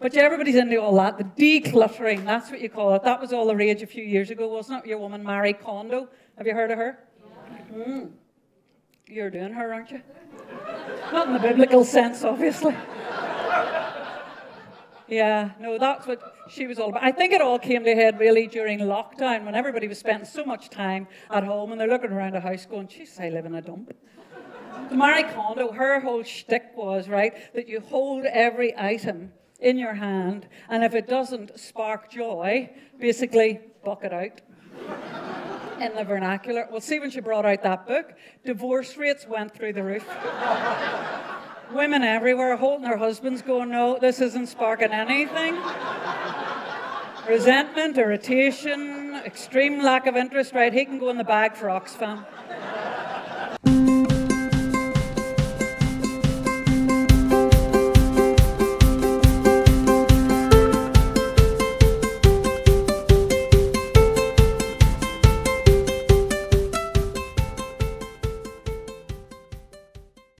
But everybody's into all that. The decluttering, that's what you call it. That was all the rage a few years ago, wasn't it? Your woman, Marie Kondo. Have you heard of her? Yeah. Mm. You're doing her, aren't you? Not in the biblical sense, obviously. Yeah, no, that's what she was all about. I think it all came to a head really during lockdown when everybody was spending so much time at home and they're looking around a house going, jeez, I live in a dump. The Marie Kondo, her whole shtick was, right, that you hold every item in your hand and if it doesn't spark joy, basically, buck it out. in the vernacular. Well, see, when she brought out that book, divorce rates went through the roof. Women everywhere holding their husbands going, no, this isn't sparking anything. Resentment, irritation, extreme lack of interest, right? He can go in the bag for Oxfam.